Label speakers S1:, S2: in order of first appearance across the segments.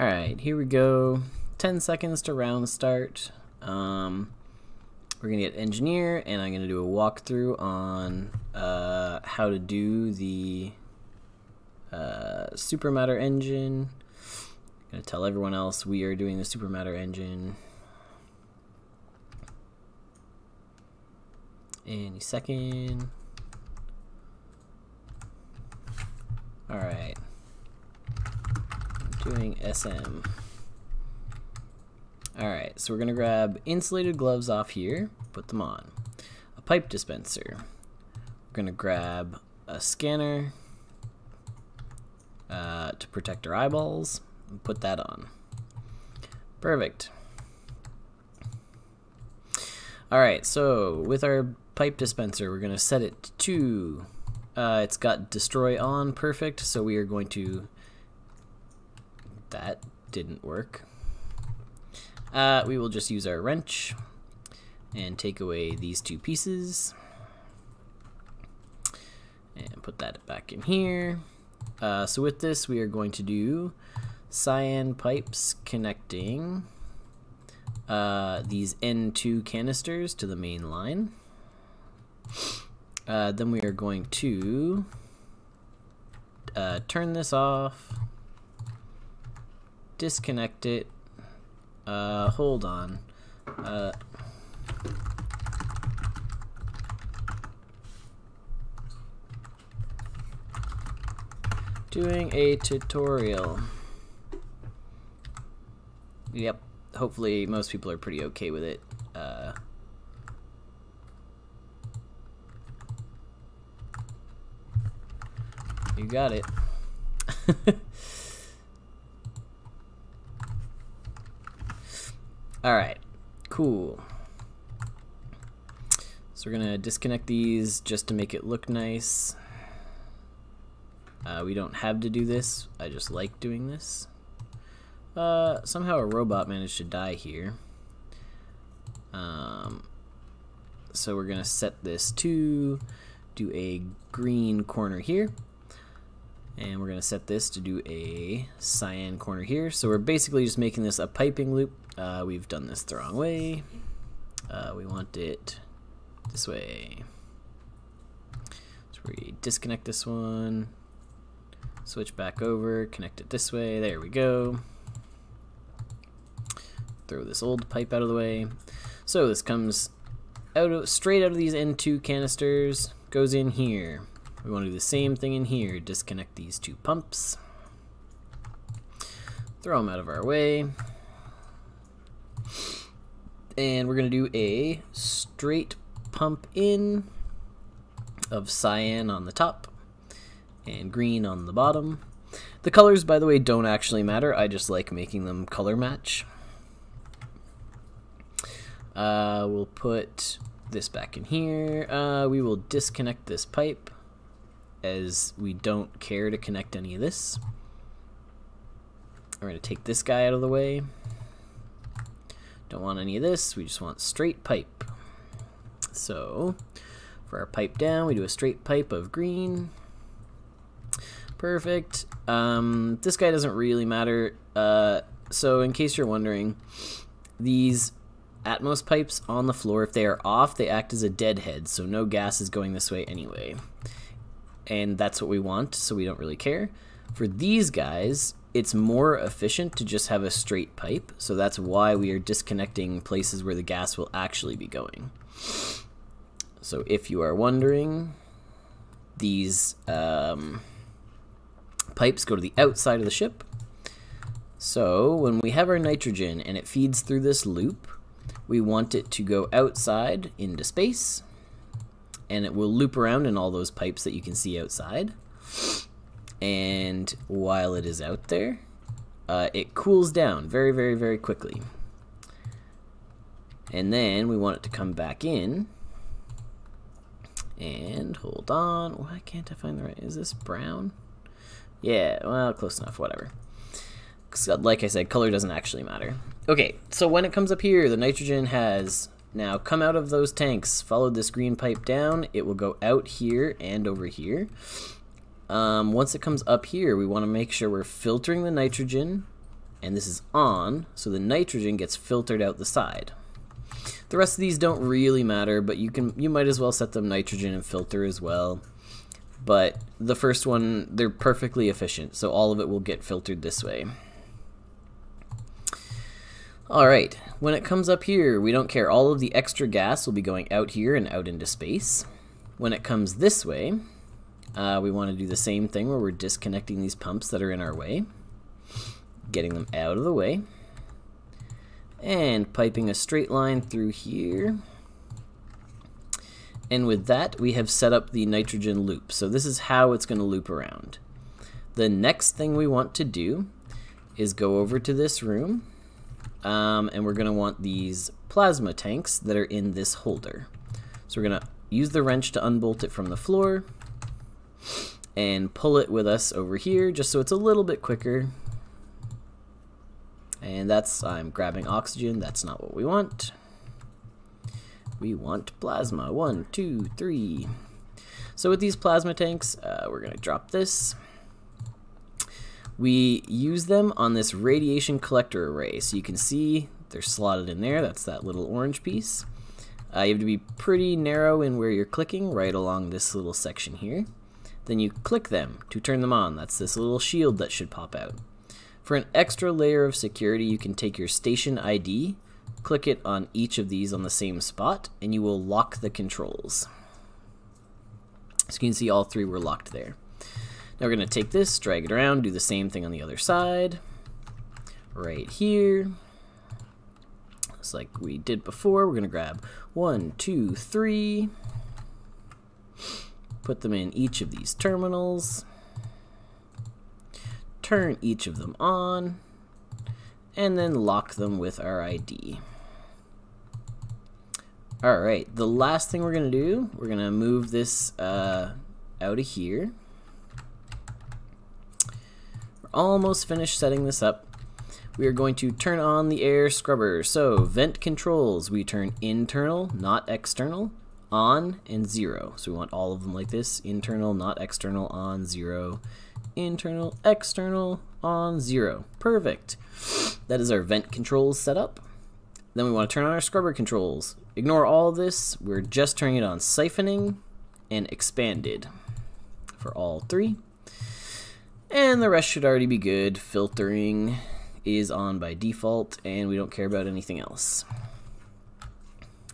S1: Alright, here we go. 10 seconds to round start. Um, we're going to get engineer, and I'm going to do a walkthrough on uh, how to do the uh, supermatter engine. I'm to tell everyone else we are doing the supermatter engine. Any second. Alright. Doing SM. Alright, so we're going to grab insulated gloves off here, put them on. A pipe dispenser. We're going to grab a scanner uh, to protect our eyeballs and put that on. Perfect. Alright, so with our pipe dispenser, we're going to set it to, uh, it's got destroy on, perfect, so we are going to, that didn't work. Uh, we will just use our wrench and take away these two pieces and put that back in here. Uh, so with this, we are going to do cyan pipes connecting uh, these N2 canisters to the main line. Uh, then we are going to uh, turn this off, disconnect it, uh, hold on. Uh, doing a tutorial. Yep, hopefully most people are pretty okay with it. Uh, You got it. Alright, cool. So we're gonna disconnect these just to make it look nice. Uh, we don't have to do this, I just like doing this. Uh, somehow a robot managed to die here. Um, so we're gonna set this to do a green corner here and we're to set this to do a cyan corner here. So we're basically just making this a piping loop. Uh, we've done this the wrong way. Uh, we want it this way. So we disconnect this one, switch back over, connect it this way. There we go. Throw this old pipe out of the way. So this comes out of, straight out of these N2 canisters, goes in here. We want to do the same thing in here. Disconnect these two pumps. Throw them out of our way. And we're going to do a straight pump in of cyan on the top and green on the bottom. The colors, by the way, don't actually matter. I just like making them color match. Uh, we'll put this back in here. Uh, we will disconnect this pipe as we don't care to connect any of this. We're going to take this guy out of the way. Don't want any of this, we just want straight pipe. So, for our pipe down, we do a straight pipe of green. Perfect. Um, this guy doesn't really matter. Uh, so, in case you're wondering, these Atmos pipes on the floor, if they are off, they act as a deadhead, so no gas is going this way anyway and that's what we want, so we don't really care. For these guys, it's more efficient to just have a straight pipe, so that's why we are disconnecting places where the gas will actually be going. So if you are wondering, these um, pipes go to the outside of the ship. So when we have our nitrogen and it feeds through this loop, we want it to go outside into space and it will loop around in all those pipes that you can see outside. And while it is out there, uh, it cools down very, very, very quickly. And then we want it to come back in. And hold on, why can't I find the right, is this brown? Yeah, well, close enough, whatever. Like I said, color doesn't actually matter. Okay, so when it comes up here, the nitrogen has now come out of those tanks, follow this green pipe down, it will go out here and over here. Um, once it comes up here, we want to make sure we're filtering the nitrogen and this is on, so the nitrogen gets filtered out the side. The rest of these don't really matter, but you can you might as well set them nitrogen and filter as well. But the first one, they're perfectly efficient, so all of it will get filtered this way. Alright, when it comes up here, we don't care. All of the extra gas will be going out here and out into space. When it comes this way, uh, we want to do the same thing where we're disconnecting these pumps that are in our way, getting them out of the way, and piping a straight line through here. And with that, we have set up the nitrogen loop. So this is how it's going to loop around. The next thing we want to do is go over to this room, um, and we're going to want these plasma tanks that are in this holder. So we're going to use the wrench to unbolt it from the floor and pull it with us over here just so it's a little bit quicker. And that's, I'm grabbing oxygen, that's not what we want we want plasma. One, two, three. So with these plasma tanks, uh, we're to drop this. We use them on this radiation collector array. So you can see they're slotted in there. That's that little orange piece. Uh, you have to be pretty narrow in where you're clicking, right along this little section here. Then you click them to turn them on. That's this little shield that should pop out. For an extra layer of security, you can take your station ID, click it on each of these on the same spot and you will lock the controls. So you can see all three were locked there. Now we're going to take this, drag it around, do the same thing on the other side. Right here. Just like we did before, we're going to grab one, two, three. Put them in each of these terminals. Turn each of them on. And then lock them with our ID. Alright, the last thing we're to do, we're to move this uh, out of here. We're almost finished setting this up. We are going to turn on the air scrubber. So, vent controls, we turn internal, not external, on, and zero. So we want all of them like this, internal, not external, on, zero, internal, external, on, zero. Perfect. That is our vent controls set up. Then we want to turn on our scrubber controls. Ignore all this. We're just turning it on siphoning and expanded for all three. And the rest should already be good. Filtering is on by default, and we don't care about anything else.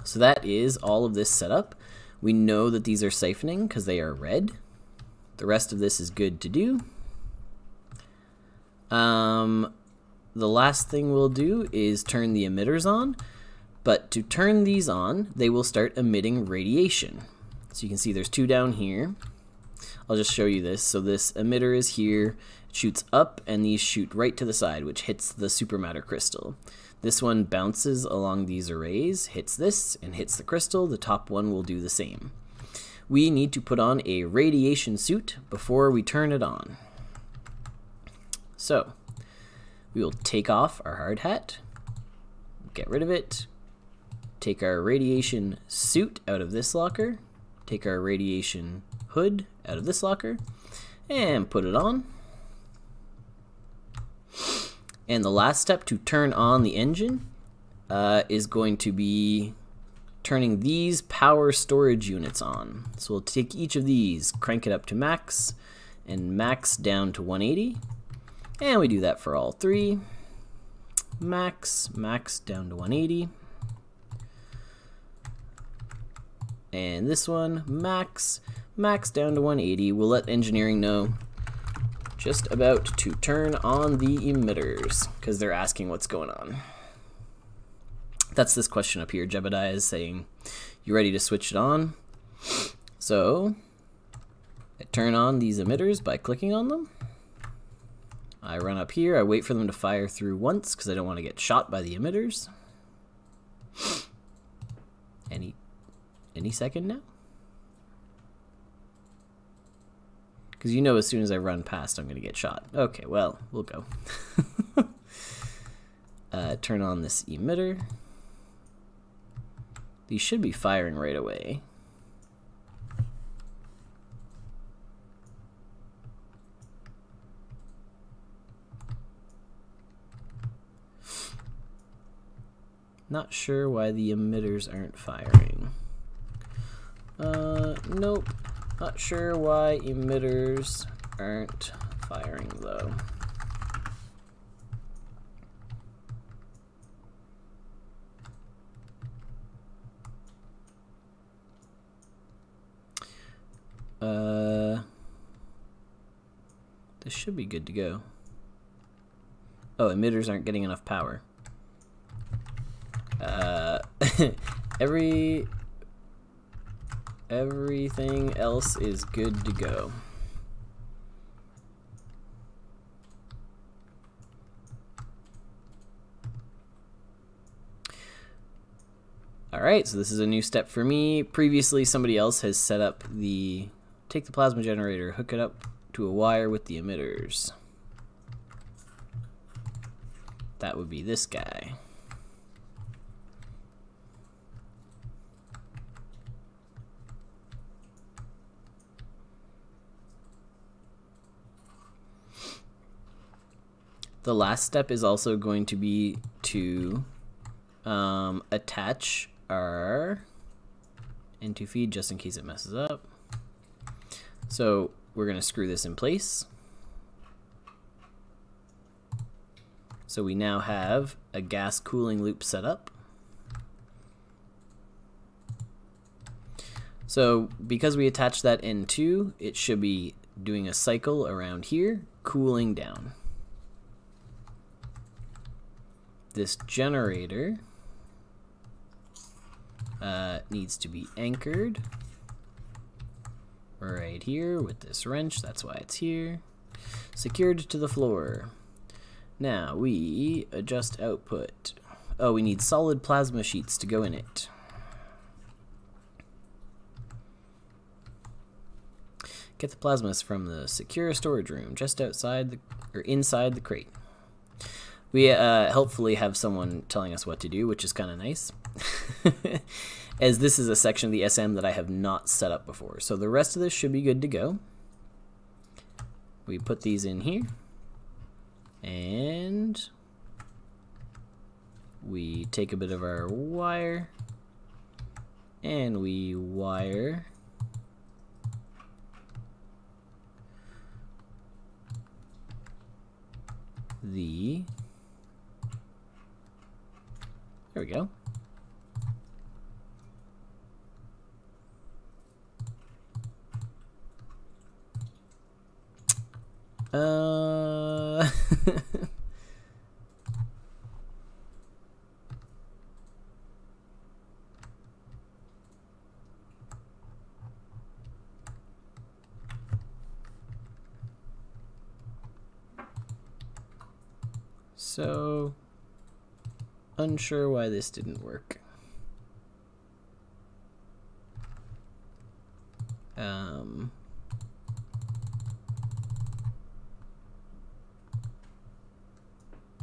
S1: So that is all of this setup. We know that these are siphoning because they are red. The rest of this is good to do. Um, the last thing we'll do is turn the emitters on. But to turn these on, they will start emitting radiation. So you can see there's two down here. I'll just show you this. So this emitter is here, shoots up, and these shoot right to the side, which hits the supermatter crystal. This one bounces along these arrays, hits this, and hits the crystal. The top one will do the same. We need to put on a radiation suit before we turn it on. So, we will take off our hard hat, get rid of it, take our radiation suit out of this locker, take our radiation hood out of this locker, and put it on. And the last step to turn on the engine uh, is going to be turning these power storage units on. So we'll take each of these, crank it up to max, and max down to 180. And we do that for all three. Max, max down to 180. And this one, max, max down to 180. We'll let engineering know just about to turn on the emitters because they're asking what's going on. That's this question up here. Jebediah is saying, you ready to switch it on? So, I turn on these emitters by clicking on them. I run up here, I wait for them to fire through once because I don't want to get shot by the emitters. Any any second now? Because you know as soon as I run past, I'm going to get shot. Okay, well, we'll go. uh, turn on this emitter. These should be firing right away. Not sure why the emitters aren't firing. Uh, nope. Not sure why emitters aren't firing though. Uh, this should be good to go. Oh, emitters aren't getting enough power. Uh, every everything else is good to go. Alright, so this is a new step for me. Previously, somebody else has set up the Take the plasma generator, hook it up to a wire with the emitters. That would be this guy. The last step is also going to be to um, attach our N2 feed just in case it messes up. So we're going to screw this in place. So we now have a gas cooling loop set up. So because we attached that N2, it should be doing a cycle around here, cooling down. This generator uh, needs to be anchored right here with this wrench. That's why it's here. Secured to the floor. Now we adjust output. Oh, we need solid plasma sheets to go in it. Get the plasmas from the secure storage room just outside the or inside the crate. We uh, helpfully have someone telling us what to do, which is kind of nice. as this is a section of the SM that I have not set up before. So the rest of this should be good to go. We put these in here. And we take a bit of our wire and we wire the there we go. Uh... so, unsure why this didn't work. Um...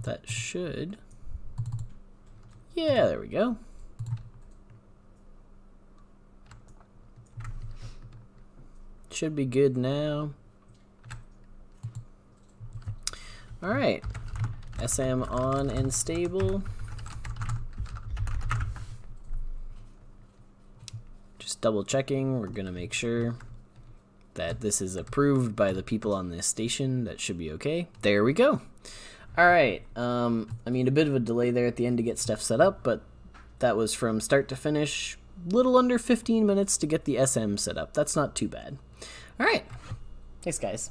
S1: That should... Yeah, there we go. Should be good now. Alright. SM on and stable. Double checking. We're going to make sure that this is approved by the people on this station. That should be okay. There we go. All right. Um, I mean, a bit of a delay there at the end to get stuff set up, but that was from start to finish, little under 15 minutes to get the SM set up. That's not too bad. All right. Thanks, guys.